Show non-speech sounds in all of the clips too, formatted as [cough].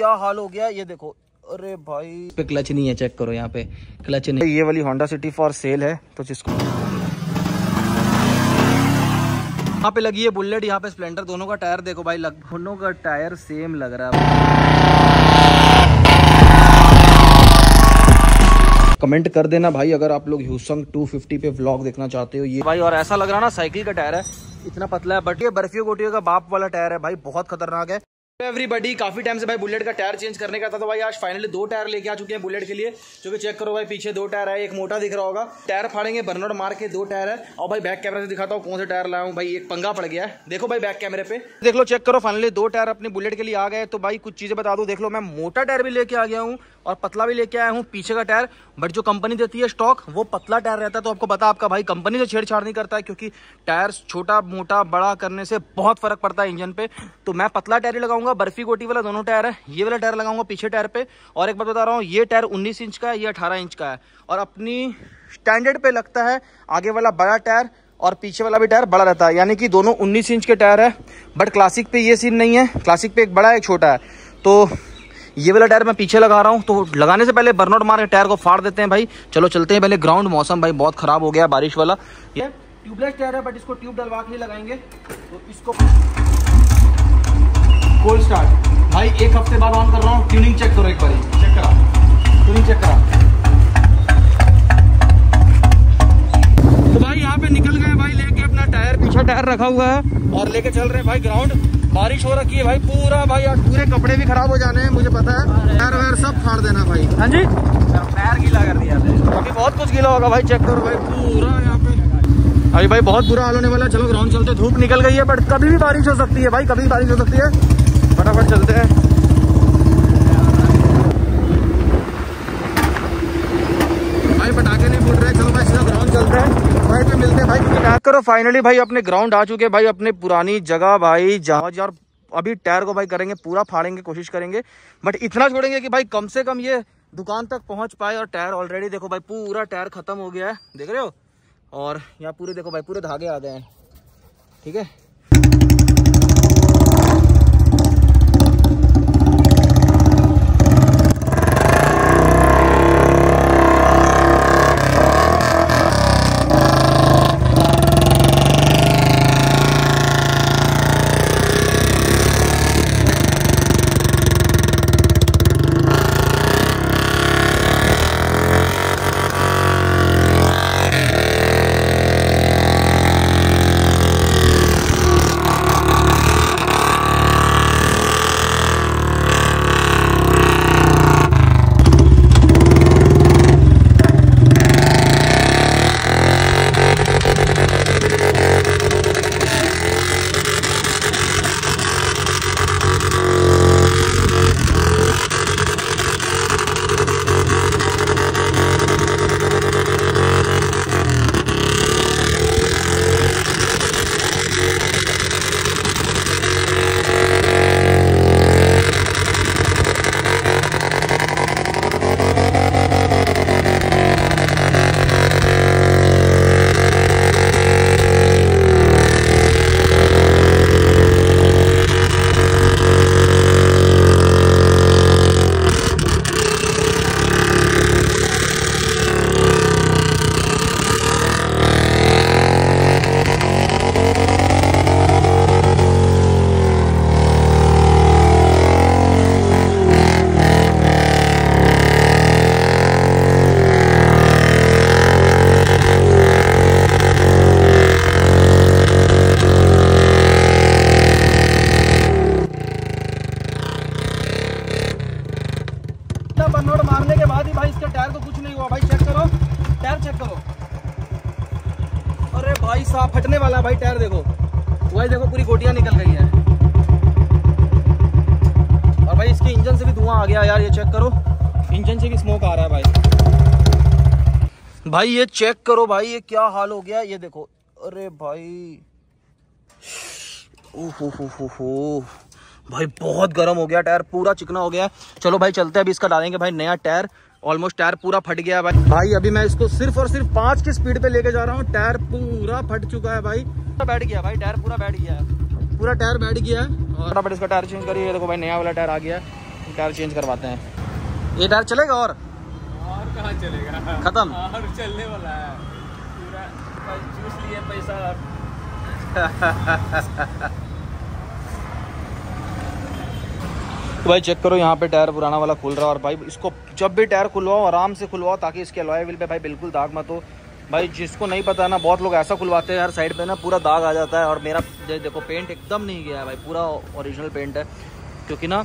क्या हाल हो गया? ये देखो। अरे भाई। पे क्लच नहीं है चेक करो यहाँ पे। क्लच नहीं। ये वाली होंडा सिटी फॉर सेल है तो जिसको यहाँ पे लगी है बुलेट यहाँ पे स्प्लेंडर। दोनों का टायर देखो भाई लग दोनों का टायर सेम लग रहा है। कमेंट कर देना भाई अगर आप लोग ह्यूसंग 250 पे व्लॉग देखना चाहते हो ये भाई और ऐसा लग रहा ना साइकिल का टायर है। इतना पतला है बट ये बर्फियों गोटियों का बाप वाला टायर है भाई बहुत खतरनाक है। एवरीबडी काफ़ी टाइम से भाई बुलेट का टायर चेंज करने का था तो भाई आज फाइनली दो टायर लेके आ चुके हैं बुलेट के लिए, जो कि चेक करो भाई, पीछे दो टायर है, एक मोटा दिख रहा होगा। टायर फाड़ेंगे बर्नर मार के दो टायर है, और भाई बैक कैमरे से दिखाता हूँ कौन से टायर लाया हूँ, भाई एक पंगा पड़ गया है। देखो भाई बैक कैमरे पे। देख लो चेक करो फाइनली दो टायर अपने बुलेट के लिए आ गए तो भाई कुछ चीज़ें बता दो, देख लो, मैं मोटा टायर भी लेके आ गया हूँ और पतला भी लेके आया हूँ, पीछे का टायर। बट जो कंपनी देती है स्टॉक वो पतला टायर रहता है। तो आपको पता आपका भाई कंपनी से छेड़छाड़ नहीं करता है, क्योंकि टायर छोटा, मोटा, बड़ा करने से बहुत फ़र्क पड़ता है इंजन पे। तो मैं पतला टायर ही लगाऊँगा, बर्फ़ी गोटी वाला दोनों टायर है। ये वाला टायर लगाऊँगा पीछे टायर पे। और एक बात बता रहा हूँ, ये टायर उन्नीस इंच का है, ये अठारह इंच का है। और अपनी स्टैंडर्ड पे लगता है, आगे वाला बड़ा टायर और पीछे वाला भी टायर बड़ा रहता है। यानी कि दोनों 19 इंच के टायर है। बट क्लासिक पे ये सीन नहीं है। क्लासिक पे एक बड़ा एक छोटा है। तो ये वाला टायर मैं पीछे लगा रहा हूँ तो लगाने से पहले बर्नआउट मार के टायर को फाड़ देते हैं भाई। चलो, चलते हैं पहले ग्राउंड मौसम भाई बहुत खराब हो गया बारिश वाला। ये ट्यूबलेस टायर है बट इसको ट्यूब डलवा के लगाएँगे। तो इसको कोल्ड स्टार्ट भाई, एक हफ़्ते बाद ऑन कर रहा हूँ ट्यूनिंग चेक करो एक बार। चेक करा। ट्यूनिंग चेक करा। तो भाई, यहाँ पे निकल गए भाई, लेके अपना टायर, पीछे टायर रखा हुआ है और लेके चल रहे हैं भाई ग्राउंड बारिश हो रखी है भाई पूरा भाई आज पूरे कपड़े भी खराब हो जाने हैं मुझे पता है। पैर वैर सब फाड़ देना भाई। हाँ जी। पैर गीला कर दिया अभी बहुत कुछ गीला होगा भाई चेक करो भाई पूरा यहाँ पे। अभी भाई बहुत बुरा हाल होने वाला है चलो ग्राउंड चलते धूप निकल गई है बट कभी भी बारिश हो सकती है भाई कभी भी बारिश हो सकती है। फटाफट चलते हैं भाई पटाखे नहीं फूट रहे चलो भाई सीधा ग्राउंड चलते हैं भाई पे मिलते हैं भाई क्योंकि करो फाइनली भाई अपने ग्राउंड आ चुके भाई अपने पुरानी जगह भाई, जहाज़ और अभी टायर को भाई करेंगे, पूरा फाड़ेंगे, कोशिश करेंगे। बट इतना छोड़ेंगे कि भाई कम से कम ये दुकान तक पहुँच पाए और टायर ऑलरेडी देखो भाई, पूरा टायर खत्म हो गया है। देख रहे हो? और यहाँ पूरे देखो भाई, पूरे धागे आ गए हैं। ठीक है? वाला भाई टायर देखो। वही देखो, पूरी गोटियाँ निकल गई है। और भाई इसके इंजन से भी धुआँ आ गया यार, ये चेक करो। इंजन से भी स्मोक आ रहा है भाई। भाई, ये चेक करो भाई, ये क्या हाल हो गया ये देखो। अरे भाई। ओहो हो हो हो भाई, बहुत गर्म हो गया टायर, पूरा चिकना हो गया चलो भाई, चलते हैं, अभी इसका डालेंगे भाई नया टायर। ऑलमोस्ट टायर पूरा फट गया भाई। भाई अभी मैं इसको सिर्फ़ और सिर्फ़ पाँच की स्पीड पे लेके जा रहा हूँ। टायर पूरा फट चुका है भाई। बैठ गया भाई टायर पूरा बैठ गया है। पूरा टायर बैठ गया है। और फटाफट इसका टायर चेंज करिए। देखो भाई नया वाला टायर आ गया टायर चेंज करवाते हैं। ये टायर चलेगा और? और कहाँ चलेगा? खत्म। और चलने वाला है। पूरा चूस लिए पैसा। [laughs] तो भाई चेक करो, यहाँ पे टायर पुराना वाला खुल रहा है और भाई इसको जब भी टायर खुलवाओ, आराम से खुलवाओ ताकि इसके अलॉय व्हील पे भाई बिल्कुल दाग मत हो। भाई जिसको नहीं पता ना, बहुत लोग ऐसा खुलवाते हैं हर साइड पे ना पूरा दाग आ जाता है और मेरा देखो पेंट एकदम नहीं गया है भाई, पूरा ओरिजिनल पेंट है। क्योंकि ना,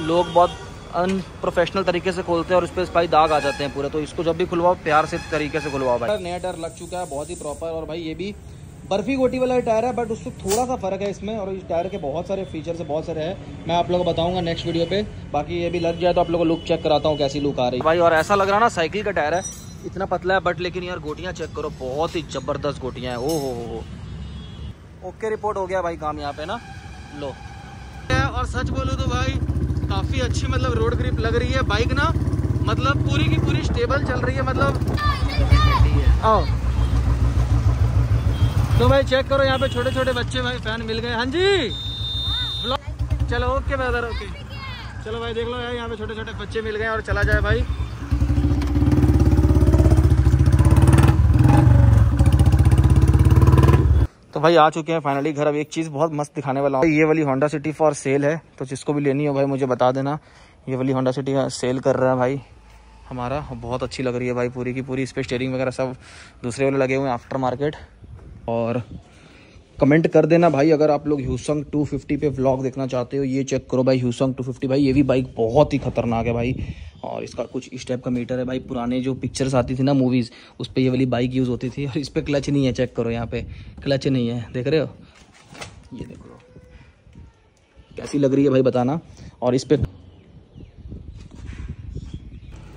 लोग बहुत अनप्रोफेशनल तरीके से खोलते हैं और उस पर भाई दाग आ जाते हैं पूरे। तो इसको जब भी खुलवाओ, प्यार से तरीके से खुलवाओ भाई। नया टायर लग चुका है, बहुत ही प्रॉपर और भाई ये भी बर्फ़ी गोटी वाला टायर है बट उससे थोड़ा सा फ़र्क है इसमें और इस टायर के बहुत सारे फीचर्स है बहुत सारे हैं। मैं आप लोगों को बताऊँगा नेक्स्ट वीडियो पे। बाकी ये भी लग जाए तो आप लोगों को लुक चेक कराता हूँ कैसी लुक आ रही है। भाई और ऐसा लग रहा ना साइकिल का टायर है। इतना पतला है बट लेकिन यार गोटियाँ चेक करो बहुत ही ज़बरदस्त गोटियाँ हैं। ओ हो हो ओके रिपोर्ट हो गया भाई काम यहाँ पे ना। लो। और सच बोलो तो भाई काफ़ी अच्छी मतलब रोड ग्रिप लग रही है। बाइक ना मतलब पूरी की पूरी स्टेबल चल रही है मतलब। आओ तो भाई चेक करो, यहाँ पे छोटे छोटे बच्चे भाई फ़ैन मिल गए। हाँ जी। चलो ओके ब्रदर ओके चलो भाई, देख लो यार, यहाँ पे छोटे छोटे बच्चे मिल गए और चला जाए भाई। तो भाई, आ चुके हैं फाइनली घर। अब एक चीज़ बहुत मस्त दिखाने वाला हूँ। ये वाली होंडा सिटी फॉर सेल है। तो जिसको भी लेनी हो भाई, मुझे बता देना। ये वाली होंडा सिटी सेल कर रहा है भाई। हमारा, बहुत अच्छी लग रही है भाई, पूरी की पूरी। इस पर स्टेयरिंग वगैरह सब दूसरे वाले लगे हुए हैं आफ्टर मार्केट और कमेंट कर देना भाई, अगर आप लोग ह्यूसंग 250 पे व्लॉग देखना चाहते हो, ये चेक करो भाई ह्यूसंग 250 भाई, ये भी बाइक बहुत ही खतरनाक है भाई। और इसका कुछ इस टाइप का मीटर है भाई, पुराने जो पिक्चर्स आती थी ना मूवीज़ उस पर ये वाली बाइक यूज़ होती थी। और इस पर क्लच नहीं है चेक करो यहाँ पे। क्लच नहीं है, देख रहे हो? ये देखो कैसी लग रही है भाई बताना। और इस पर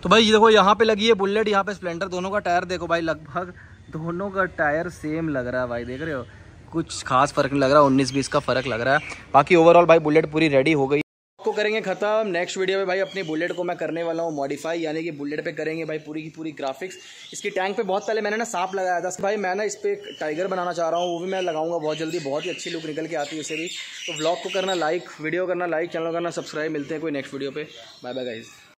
तो भाई ये देखो, यहाँ पे लगी है बुलेट यहाँ पे स्प्लेंडर दोनों का टायर देखो भाई, लगभग दोनों का टायर सेम लग रहा है भाई, देख रहे हो? कुछ खास फ़र्क नहीं लग रहा, उन्नीस बीस का फ़र्क लग रहा है। बाकी ओवरऑल भाई बुलेट पूरी रेडी हो गई। को करेंगे खत्म। नेक्स्ट वीडियो में भाई अपनी बुलेट को मैं करने वाला हूँ मॉडिफाई यानी कि बुलेट पे करेंगे भाई पूरी की पूरी ग्राफिक्स इसकी टैंक पे बहुत पहले मैंने ना सांप लगाया था। भाई मैं ना इस पर टाइगर बनाना चाह रहा हूँ, वो भी मैं लगाऊँगा बहुत जल्दी। बहुत ही अच्छी लुक निकल के आती है उसे भी। तो ब्लॉग को करना लाइक वीडियो करना लाइक चैनल करना सब्सक्राइब मिलते हैं कोई नेक्स्ट वीडियो पर बाय बाय गाइज़